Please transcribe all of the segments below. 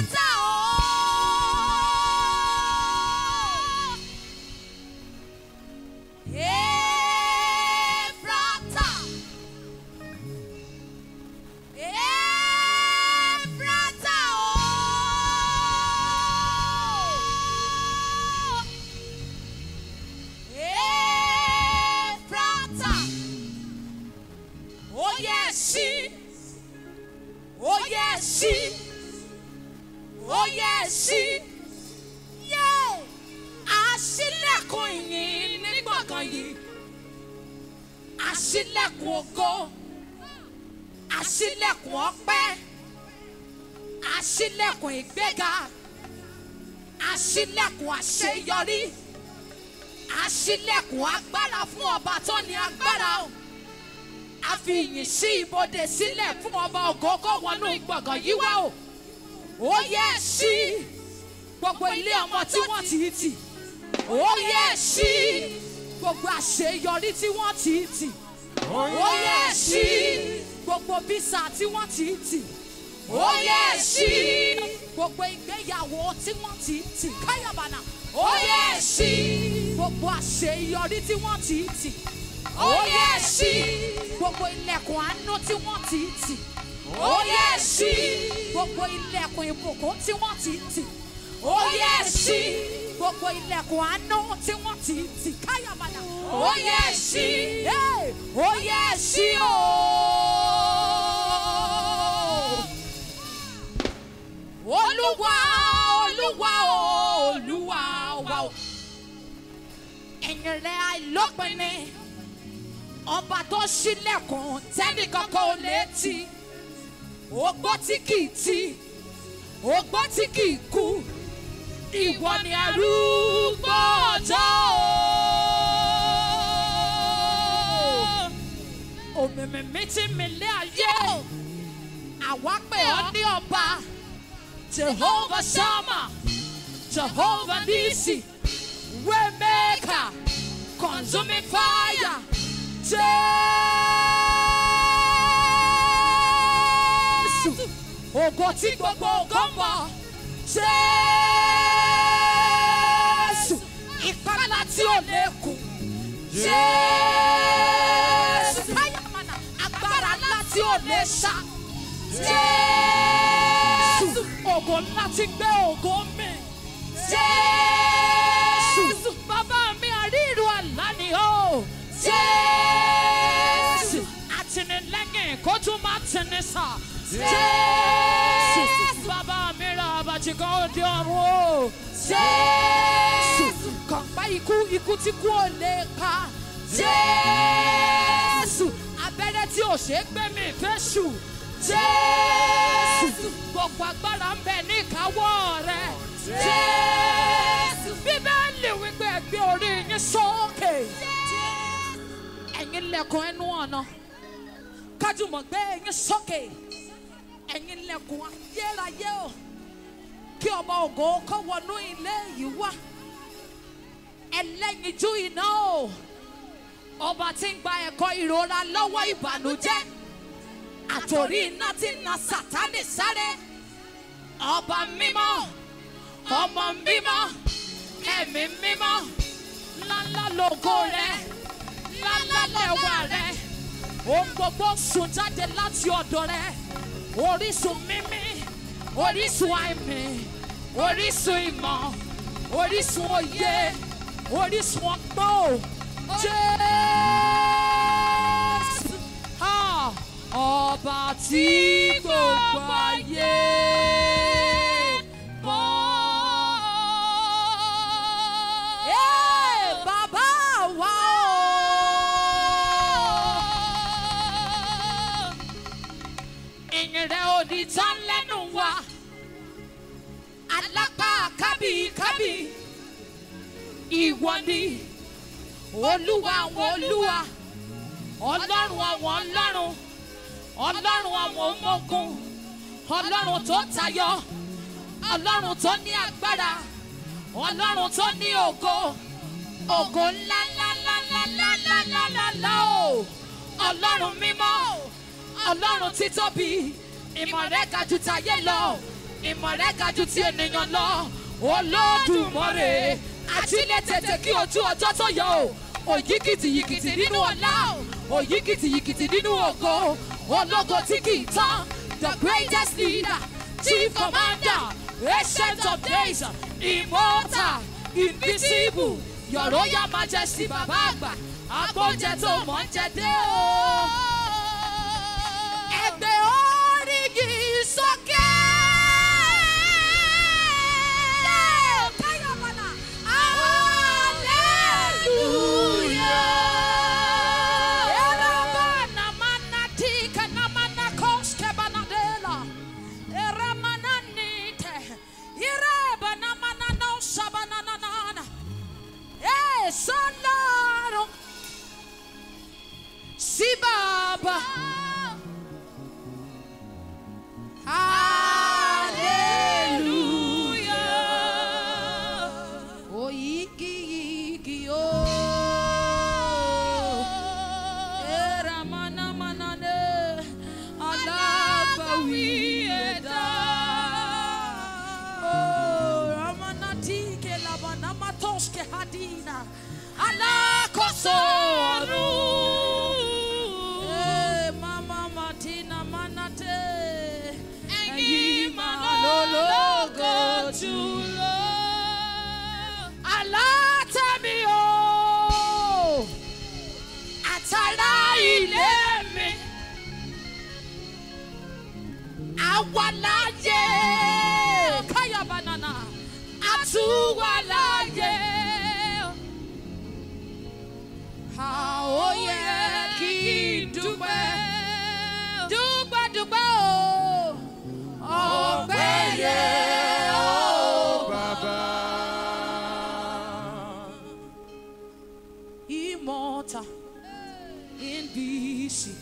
What's up? Àṣílẹ̀kùn ògo. Àṣílẹ̀kùn ọpẹ́. Àṣílẹ̀kùn ìgbéga. Àṣílẹ̀kùn àṣeyọrí. Àṣílẹ̀kùn agbára fún ọba tó ní agbára o. A fi ìyìn sí ibodè sílẹ̀ fún ọba ògo kó wọnú gbọ̀ngàn yìí wá o. Ó yẹ sí gbogbo ilé ọmọ tí wọ́n ti tì. Ó yẹ sí gbogbo àṣeyọrí tí wọ́n ti tì. Ó yẹ sí gbogbo bísà tí wọ́n ti tì. Ó yẹ sí gbogbo ìgbéyàwó tí wọ́n ti tì. Káyàbànà. Ó yẹ sí gbogbo àṣeyọrí tí wọ́n ti tì. Ó yẹ sí gbogbo ilẹ̀kùn àánú tí wọ́n ti tì. Ó yẹ sí gbogbo ilẹ̀kùn ìbùkún tí wọ́n ti tì. Ó yẹ sí gbogbo ilẹ̀kùn àánú tí wọ́n ti tì. Káyàbànà. Ó yẹ sí. Ó yẹ sí o. Olúwa Olúwa Olúwa wa o. Ẹ̀yìn rẹ̀ àìlópin ni ọba tó ṣílẹ̀kùn tẹ́nìkankan ò lè tì. Ogbó tí kì í tì, ogbó tí kì í kú. Ìwọ ni arúgbó o. Òmìmì mi ti mi lé ayé. Àwa pè ọ́ ní ọba. Jehovah Shammah, Jehovah Nisi, Waymaker, consuming fire. Jésù, ògo tí gbogbo ògo mọ̀. Tí ò lè ṣá. Jésù, ògo ńlá tí gbé ògo mi. Jésù, bàbá mi àríru àlá ni ó. Jésù, àtìlẹ́yìn kó tún má tẹ̀lé sá. Jésù, bàbá mi ra àbàjì kan ó di ọ̀run o. Jésù, kọ̀ǹpá ikú ikú tí kú ò lè pa. Jésù, abẹ́rẹ́ tí ò ṣe é gbé mi fẹ́ ṣù. Jésù, gbogbo agbára ń bẹ ní ìkáwọ́ rẹ̀. Jésù, bíbélì wípé ẹ gbé orí yín sókè. Ẹ̀yin lẹ̀kùn ẹnu ọ̀nà. Kájùmọ̀ gbé yín sókè. Ẹ̀yin lẹ̀kùn ayérayé o. Kí ọmọ ògo kó wọnú ilé yìí wá. Ẹlẹ́yinjú iná o. Ọba tí ń gba ẹ̀kọ́ ìrora lọ́wọ́ ìbànújẹ́. Àtòrí iná tí ń na Sátánì sáré. Ọba mímọ́, ọmọ mímọ́, ẹ̀mí mímọ́, ńláńlá lógo rẹ̀, ńláńlá lẹ́wà rẹ̀. Ohun gbogbo sùn jáde láti ọ̀dọ̀ rẹ̀. Orísun mímí, orísun àìmì, orísun ìmọ̀, orísun òye, orísun ọgbọ́n. Jésù. alápá kábíkábí ìwọ ni olúwa àwọn olúwa. Ọlọ́run àwọn ọlọ́run. Ọlọ́run àwọn ọmọ ogun ọlọ́run tó tayọ. Ọlọ́run tó ní agbára. Ọlọ́run tó ní ògo. Ògo ńláńláńláńláńláńláńlá o. Ọlọ́run mímọ́. Ọlọ́run títóbi. Ìmọ̀ rẹ̀ ga jù tayé lọ ìmọ̀ ga ju ti ènìyàn lọ. Olódùmarè àjílẹ̀ kí ojú ọjọ́ tó yọ o. Òyìkìtì yìkìtì nínú ọlá o. Òyìkìtì yìkìtì nínú ògo ológo tí kì í tán. The greatest leader chief commander ancient of days immortal invisible your royal majesty bàbá àgbà. Agbóúnjẹ tó mọ̀ ń jẹ dé o. manate. Ẹ̀yin máa lólógo jùlọ. Alátẹ̀mí o àtàrà ilé mi. Àwa láyé Malta, in BC.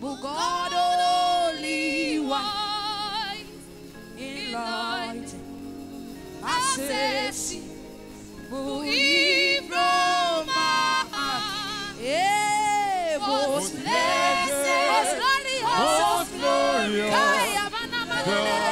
But God only wise in light. From. Yeah, blessed, most glorious, most glorious.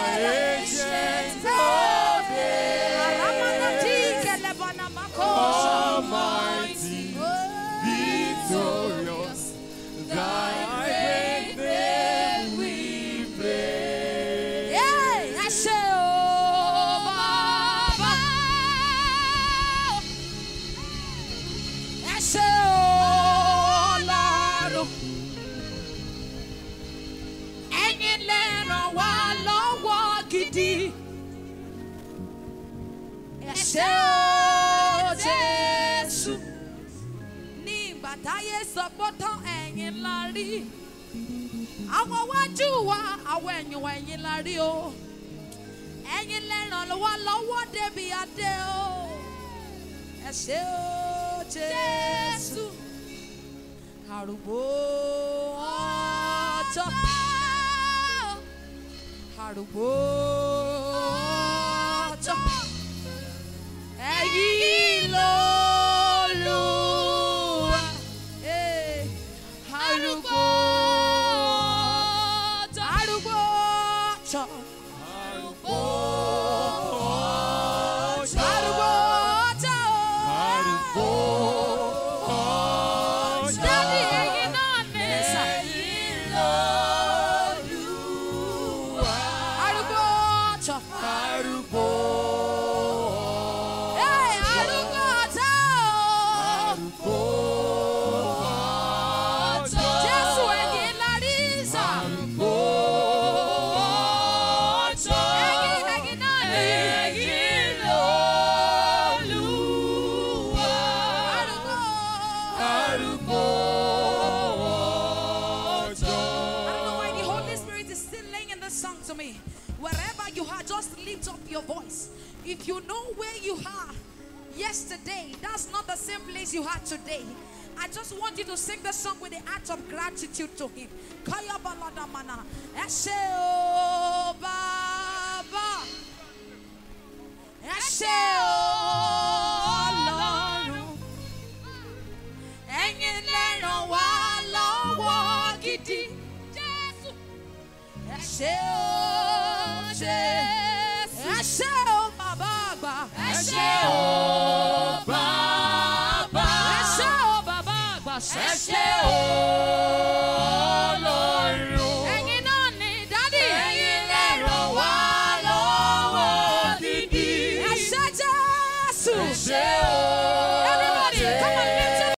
Ní ìgbà táyé sọ pé tán ẹ̀yin la rí. Àwọn wájú wa àwọn ẹ̀yìn wa ẹ̀yìn la rí o. Ẹ̀yin lẹ́ràn wá lọ́wọ́ débi adé o. Ẹ ṣé o jésù. Àrùbó ọjọ́. Àrùbó lift up your voice. If you know where you are yesterday, that's not the same place you are today. I just want you to sing the song with the act of gratitude to Him. Kaya balada mana. O Baba. Ẹ bàbá.